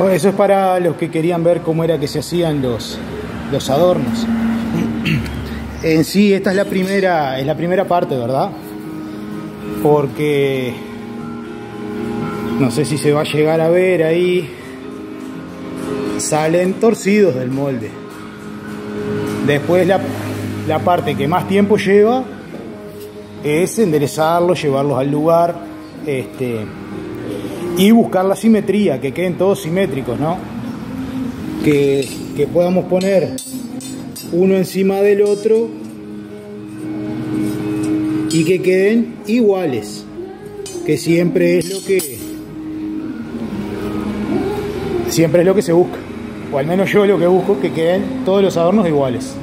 Bueno, eso es para los que querían ver cómo era que se hacían los, los adornos. En sí, esta es la primera, es la primera parte, ¿verdad? Porque no sé si se va a llegar a ver ahí. Salen torcidos del molde. Después la, la parte que más tiempo lleva es enderezarlos, llevarlos al lugar este, y buscar la simetría, que queden todos simétricos, ¿no? Que, que podamos poner uno encima del otro y que queden iguales, que siempre es lo que siempre es lo que se busca, o al menos yo lo que busco, que queden todos los adornos iguales.